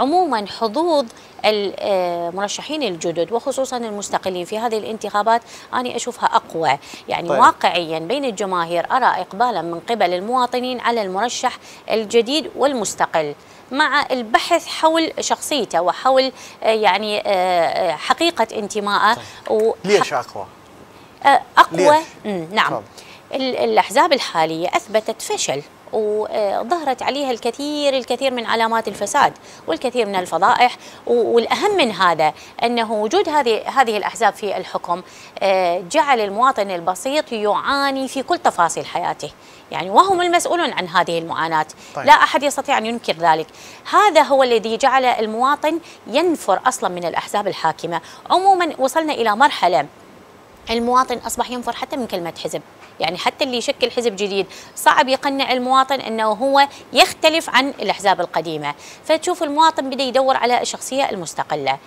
عموما حظوظ المرشحين الجدد وخصوصا المستقلين في هذه الانتخابات أنا أشوفها أقوى يعني طيب. واقعيا بين الجماهير أرى إقبالا من قبل المواطنين على المرشح الجديد والمستقل مع البحث حول شخصيته وحول يعني حقيقة انتمائه طيب. ليش أقوى؟ أقوى ليش؟ نعم طب. الأحزاب الحالية أثبتت فشل وظهرت عليها الكثير الكثير من علامات الفساد والكثير من الفضائح. والأهم من هذا أنه وجود هذه هذه الأحزاب في الحكم جعل المواطن البسيط يعاني في كل تفاصيل حياته. يعني وهم المسؤولون عن هذه المعاناة. طيب. لا أحد يستطيع أن ينكر ذلك. هذا هو الذي جعل المواطن ينفر أصلا من الأحزاب الحاكمة. عموما وصلنا إلى مرحلة المواطن أصبح ينفر حتى من كلمة حزب. يعني حتى اللي يشكل حزب جديد صعب يقنع المواطن إنه هو يختلف عن الأحزاب القديمة. فتشوف المواطن بدأ يدور على الشخصيه المستقلة.